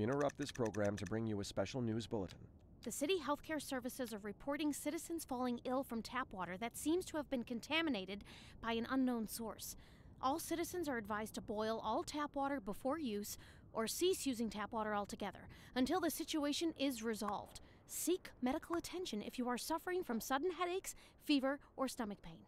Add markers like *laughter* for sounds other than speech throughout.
We interrupt this program to bring you a special news bulletin. The city healthcare services are reporting citizens falling ill from tap water that seems to have been contaminated by an unknown source. All citizens are advised to boil all tap water before use or cease using tap water altogether until the situation is resolved. Seek medical attention if you are suffering from sudden headaches, fever, or stomach pain.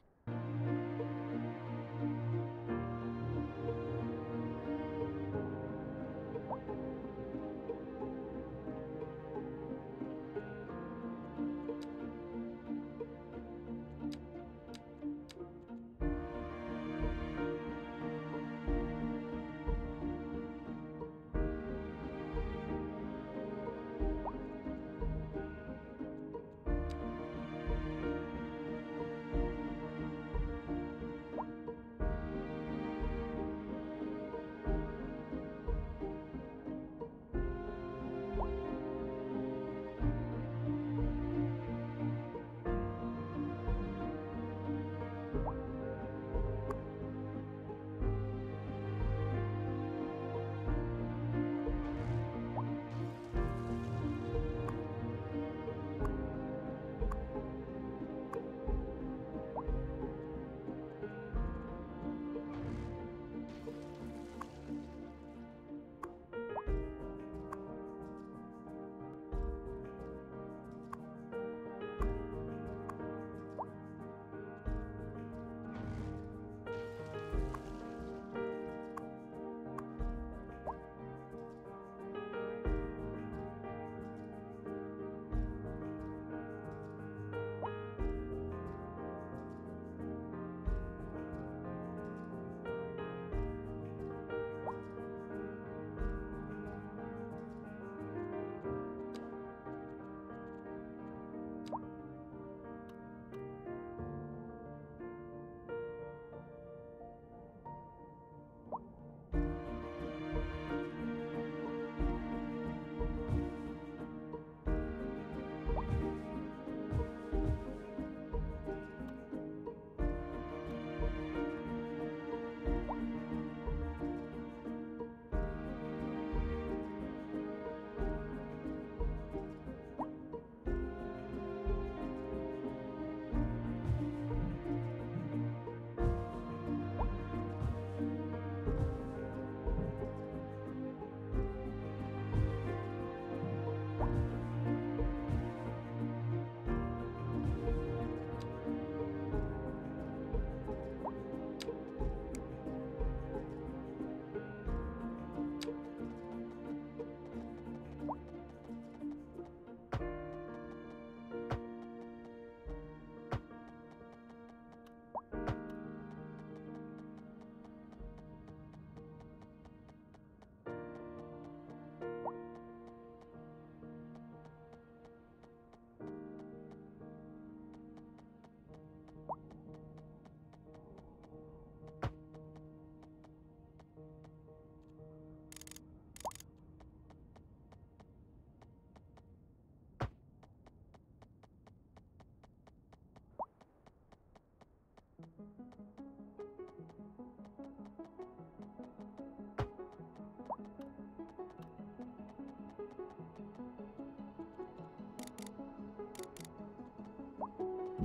You.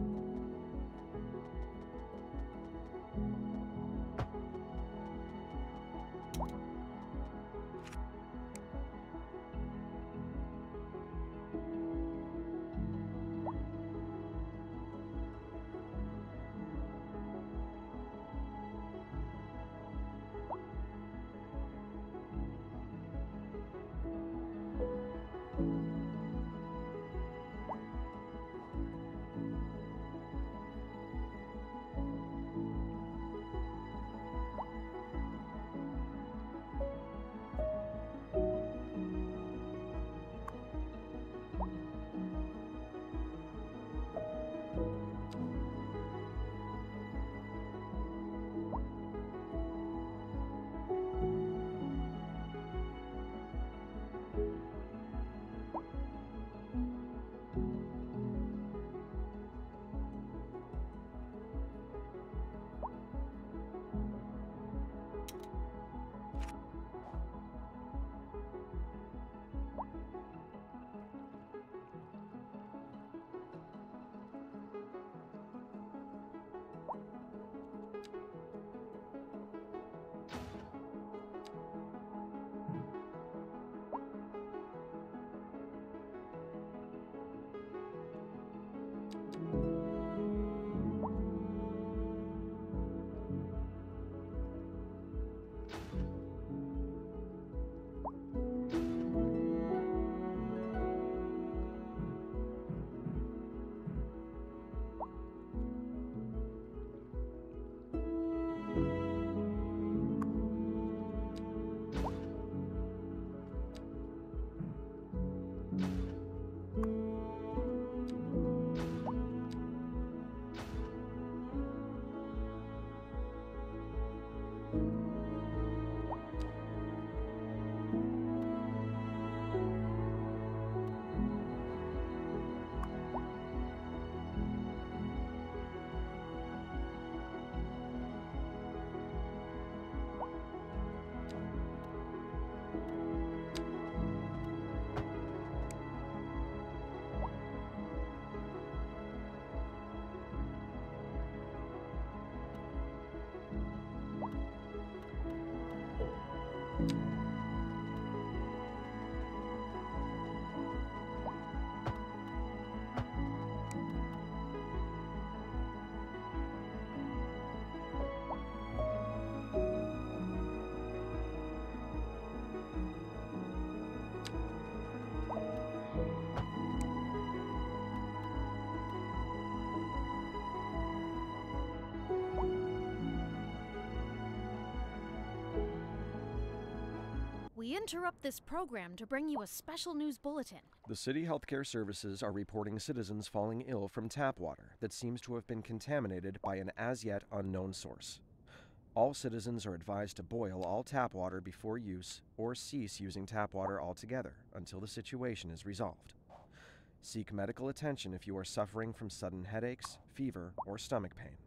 Interrupt this program to bring you a special news bulletin. The city healthcare services are reporting citizens falling ill from tap water that seems to have been contaminated by an as yet unknown source. All citizens are advised to boil all tap water before use or cease using tap water altogether until the situation is resolved. Seek medical attention if you are suffering from sudden headaches, fever, or stomach pain.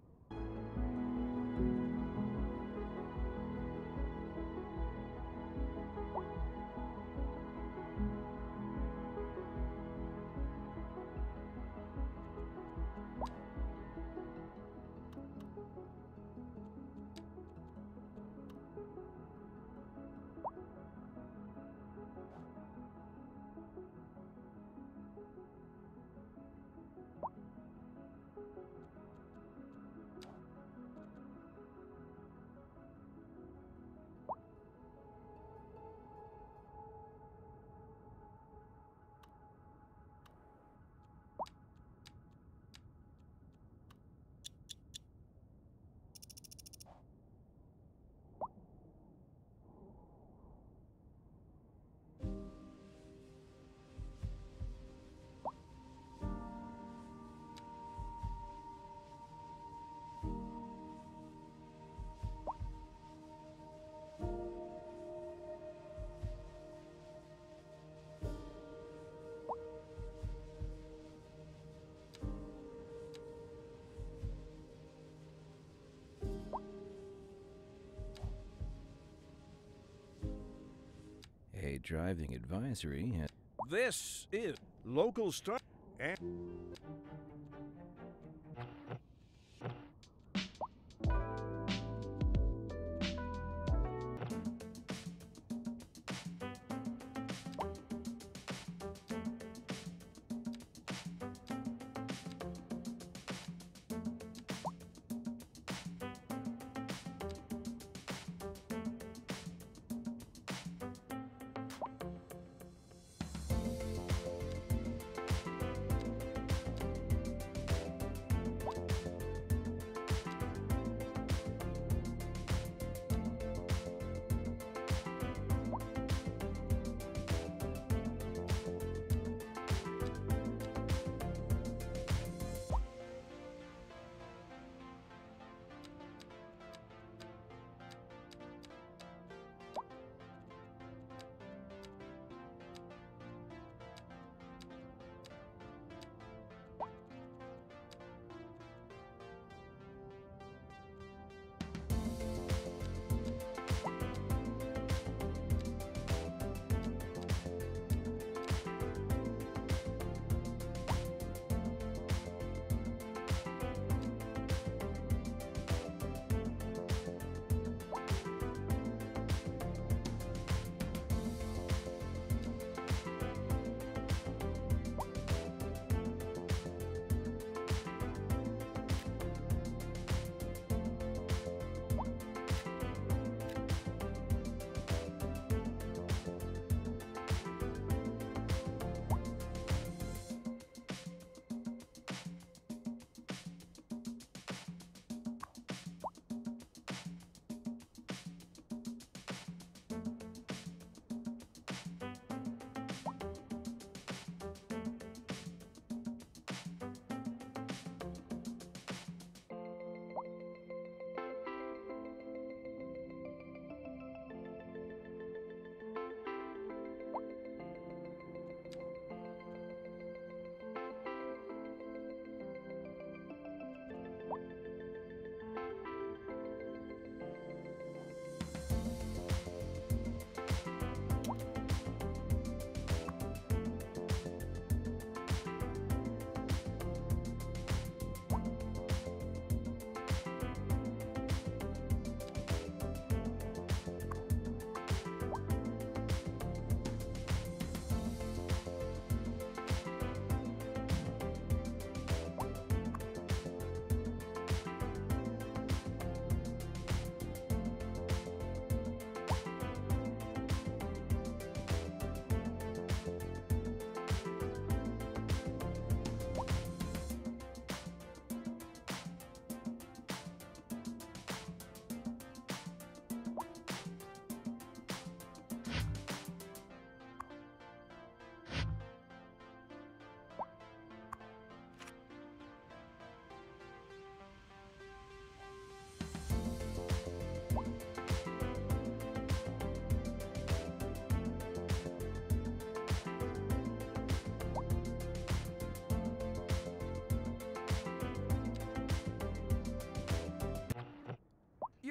Driving advisory. This is local stuff.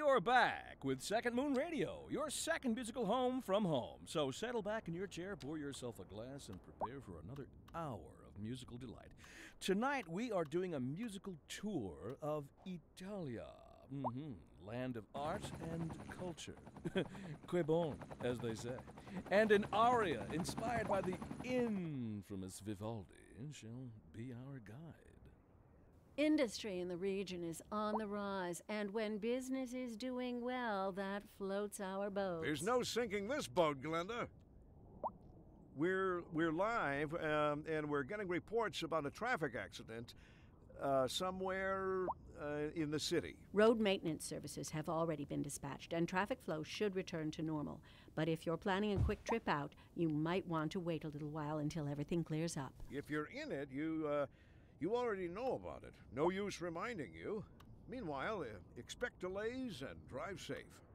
You're back with Second Moon Radio, your second musical home from home. So settle back in your chair, pour yourself a glass, and prepare for another hour of musical delight. Tonight, we are doing a musical tour of Italia. hmm Land of art and culture. *laughs* que bon, as they say. And an aria inspired by the infamous Vivaldi shall be our guide. Industry in the region is on the rise, and when business is doing well, that floats our boat. There's no sinking this boat, Glenda. We're we're live, um, and we're getting reports about a traffic accident uh, somewhere uh, in the city. Road maintenance services have already been dispatched, and traffic flow should return to normal. But if you're planning a quick trip out, you might want to wait a little while until everything clears up. If you're in it, you uh, you already know about it. No use reminding you. Meanwhile, expect delays and drive safe.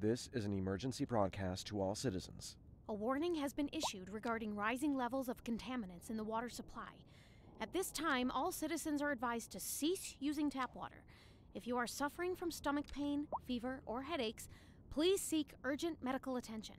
This is an emergency broadcast to all citizens. A warning has been issued regarding rising levels of contaminants in the water supply. At this time, all citizens are advised to cease using tap water. If you are suffering from stomach pain, fever, or headaches, please seek urgent medical attention.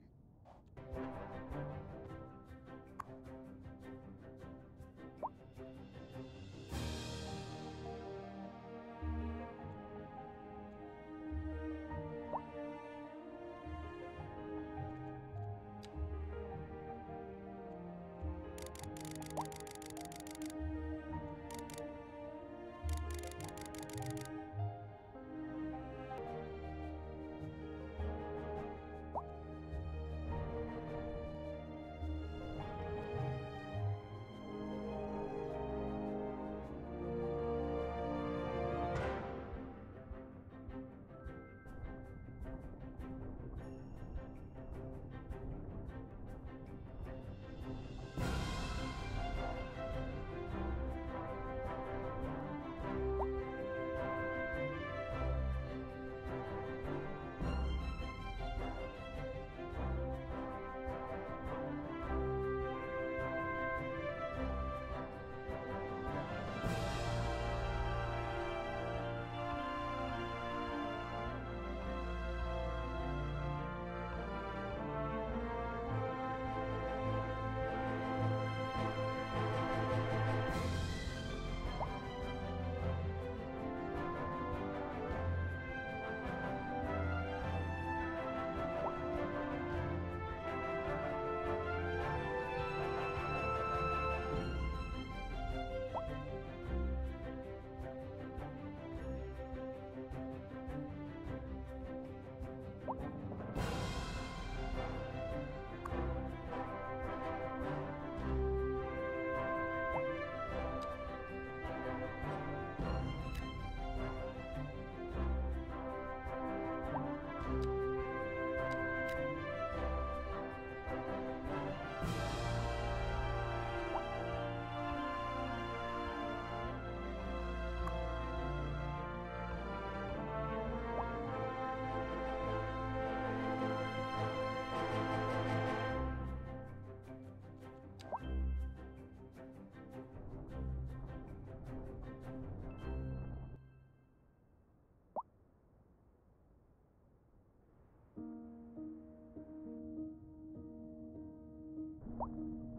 you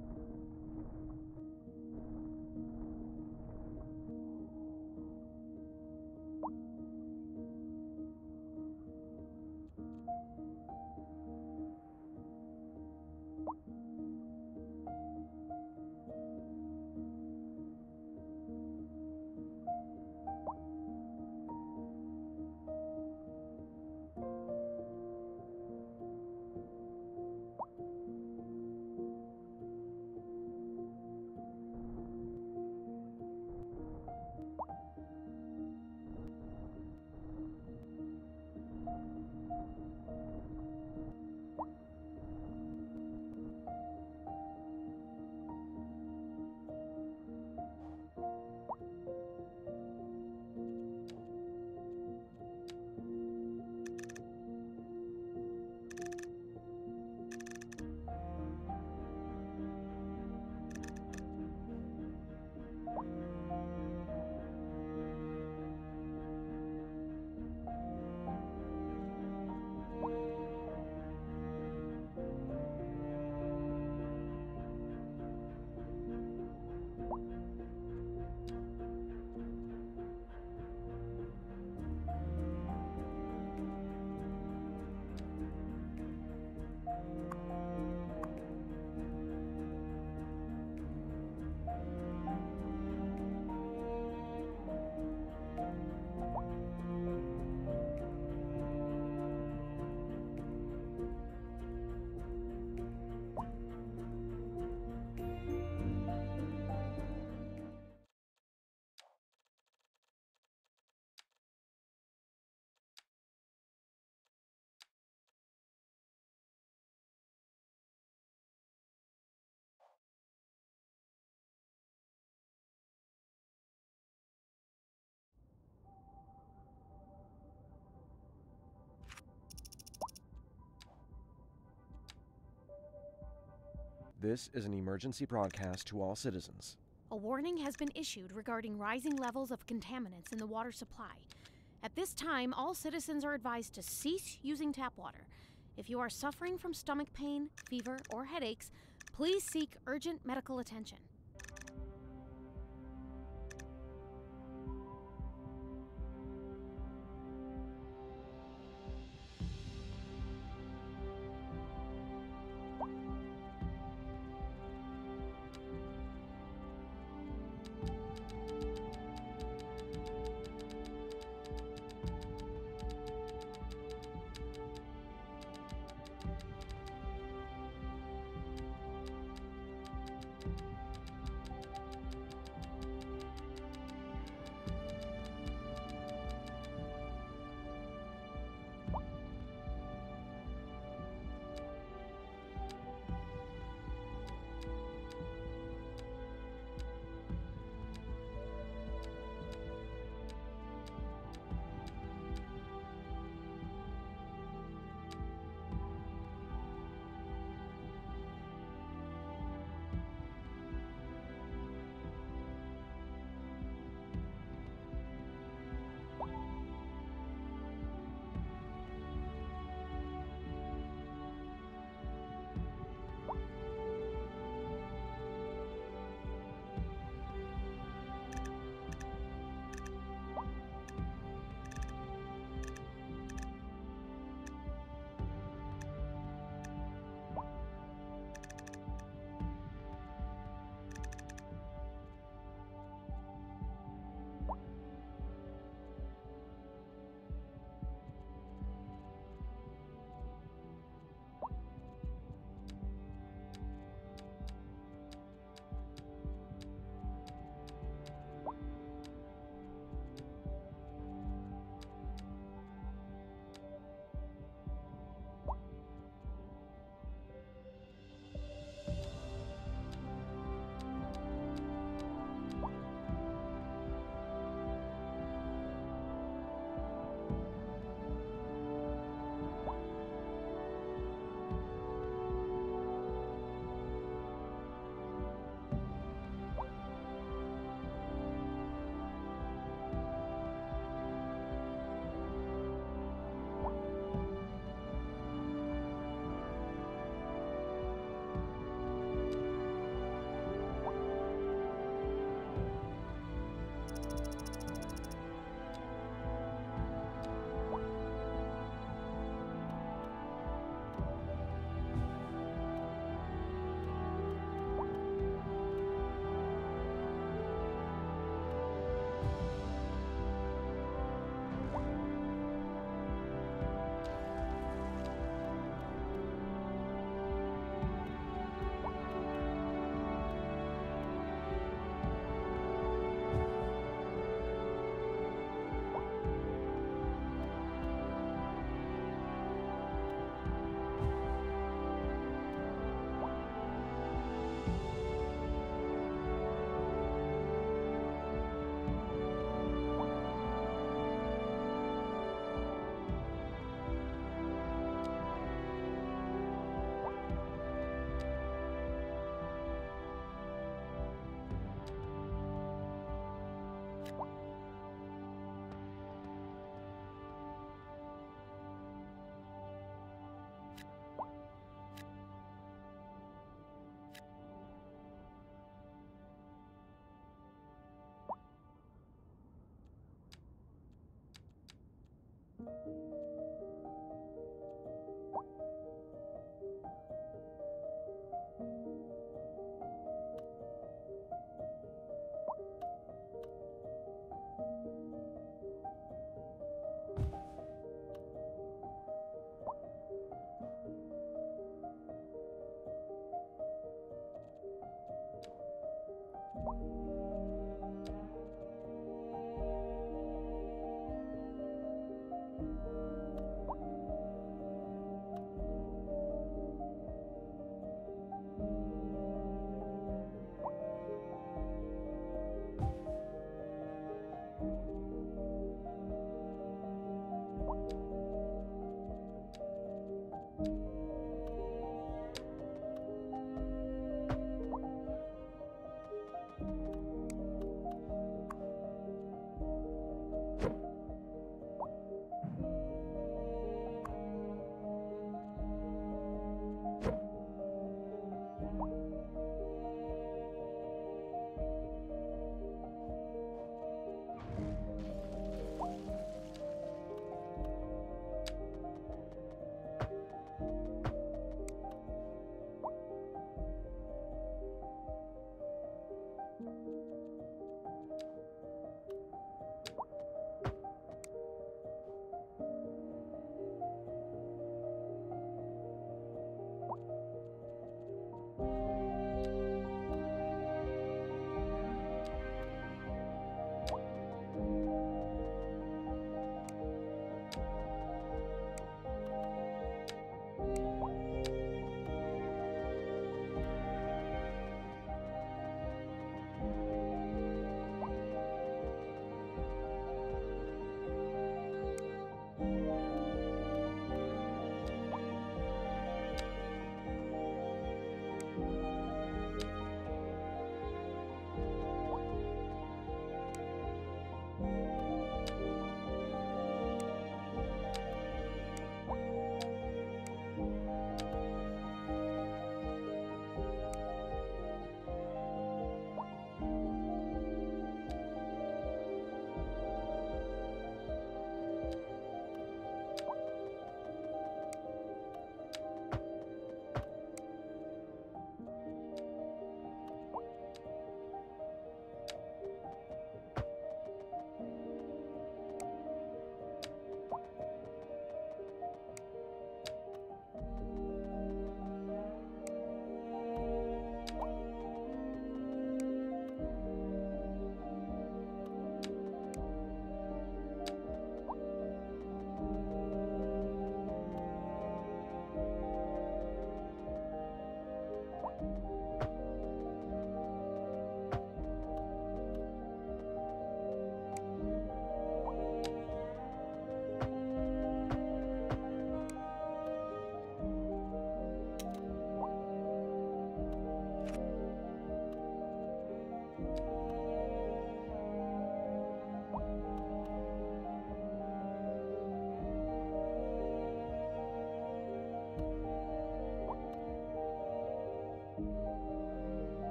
This is an emergency broadcast to all citizens. A warning has been issued regarding rising levels of contaminants in the water supply. At this time, all citizens are advised to cease using tap water. If you are suffering from stomach pain, fever, or headaches, please seek urgent medical attention.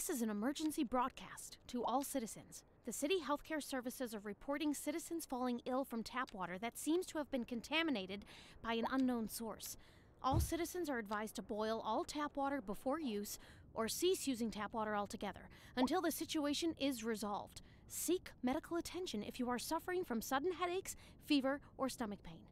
This is an emergency broadcast to all citizens. The city healthcare services are reporting citizens falling ill from tap water that seems to have been contaminated by an unknown source. All citizens are advised to boil all tap water before use or cease using tap water altogether until the situation is resolved. Seek medical attention if you are suffering from sudden headaches, fever, or stomach pain.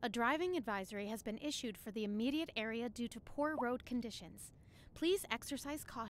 A driving advisory has been issued for the immediate area due to poor road conditions. Please exercise caution.